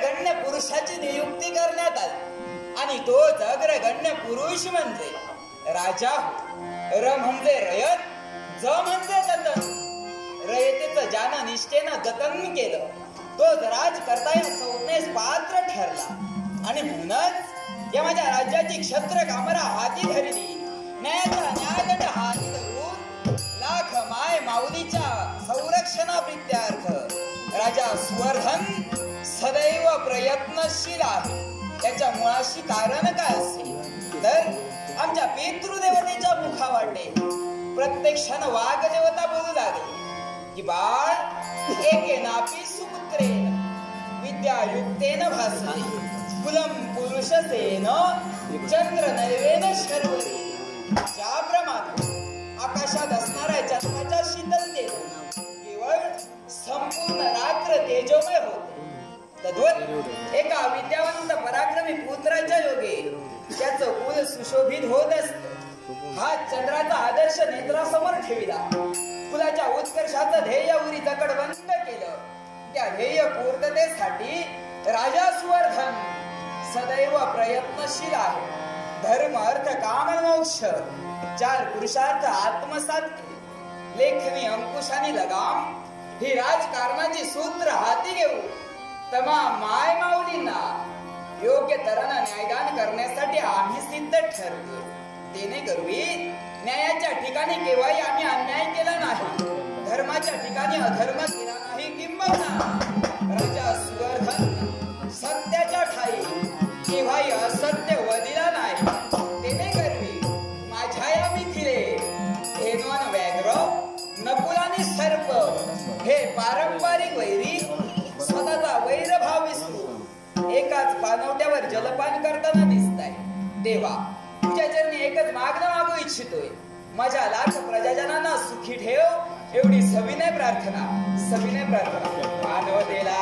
अग्रगण्य पुरुषाची नियुक्ती करण्यात आली. आणि तोच अग्रगण्य पुरुष म्हणजे राजा हो. र म्हणजे रयत ज म्हणजे दतन रयतेच ज्यानं निष्ठेनं जतन केलं तोच राज करता या संज्ञेस पात्र ठरला. आणि म्हणूनच या माझ्या राज्याची क्षत्र कामरा हाती धरली. न्यायाचा न्यायदंड हाती धरून लाख माय माऊलीच्या संरक्षणा संरक्षणाप्रित्यार्थ राजा सुवर्धन सदैव प्रयत्नशील आहे. त्याच्या मुळाशी कारण काय असेल? तर आमच्या पितृदेवतेच्या मुखावाटे क्षण वाघ देवता बोलू लागले. की बाळ एके नापी सुपुत्रेन विद्यायुक्तेन भासते कुलम पुरुषसेन चंद्र नैवेन शर्वरे. ज्याप्रमाणे तद्वत एका विद्यावंत पराक्रमी पुत्राच्या योगे. त्याच कुल सुशोभित होत असत. हा चंद्राचा आदर्श नेत्रासमोर ठेविला. कुलाच्या उत्कर्षाचं ध्येय उरी जकडबंद केलं. त्या ध्येय पूर्ततेसाठी राजा सुवर्धन सदैव प्रयत्नशील आहे. धर्म अर्थ काम मोक्ष चार पुरुषार्थ आत्मसात लेखनी अंकुशानी लगाम. ही राजकारणाची सूत्र हाती घेऊ. तमा माय माऊलींना योग्य तऱ्हेनं न्यायदान करण्यासाठी आम्ही सिद्ध ठरलो. देणे करूवी न्यायाच्या ठिकाणी केव्हाही आम्ही अन्याय केला नाही. धर्माच्या ठिकाणी अधर्म केला नाही किंबहुना राजा सुवर्धन सत्याच्या ठाई केव्हाही असत्य वदिला नाही. देणे करवी माझ्या या मिथिले धेनवन व्याघ्र नकुलानी सर्प हे पारंपरिक वैरी एकाच पानवट्यावर जलपान करताना दिसताय. देवा तुझ्या चरणी एकच मागणं मागू इच्छितोय. माझ्या लाख प्रजाजनांना सुखी ठेव. एवढी सविनय प्रार्थना सविनय प्रार्थना. मानवतेला